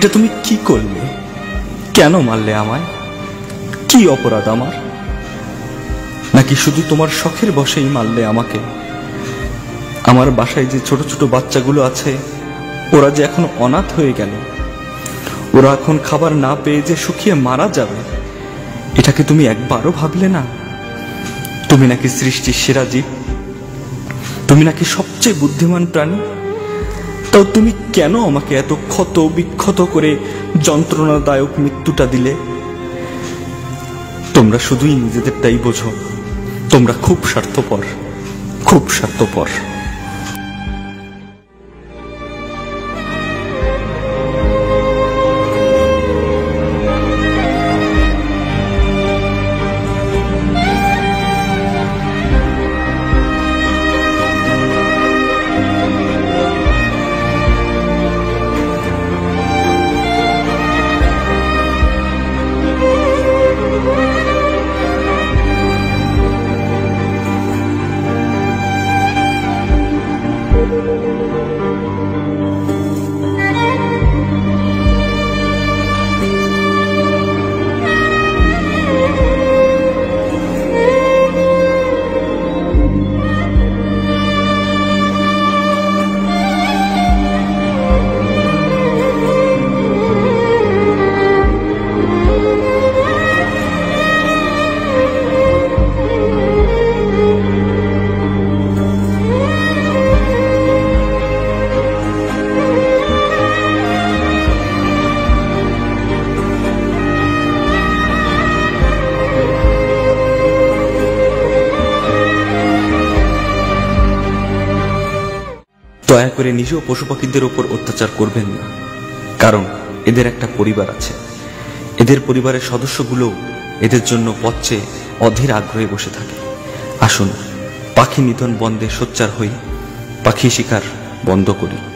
এটা তুমি কি করলে? কেন মারলে আমায়? কি অপরাধ আমার? নাকি শুধু তোমার শখের বসেই মারলে আমাকে? আমার বাসায় যে ছোট ছোট বাচ্চাগুলো আছে, ওরা যে এখন অনাথ হয়ে গেল। ওরা এখন খাবার না পেয়ে যে শুকিয়ে মারা যাবে এটাকে তুমি একবারও ভাবলে না? তুমি নাকি সৃষ্টির সেরা জীব? তুমি নাকি সবচেয়ে বুদ্ধিমান প্রাণী? তাও তুমি কেন আমাকে এত ক্ষত বিক্ষত করে যন্ত্রণাদায়ক মৃত্যুটা দিলে? তোমরা শুধুই নিজেদেরটাই বোঝো। তোমরা খুব স্বার্থপর খুব স্বার্থপর। দয়া করে নিজেও পশু পাখিদের ওপর অত্যাচার করবেন না। কারণ এদের একটা পরিবার আছে। এদের পরিবারের সদস্যগুলো এদের জন্য পথে অধীর আগ্রহে বসে থাকে। আসুন, পাখি নিধন বন্ধে সোচ্চার হই, পাখি শিকার বন্ধ করি।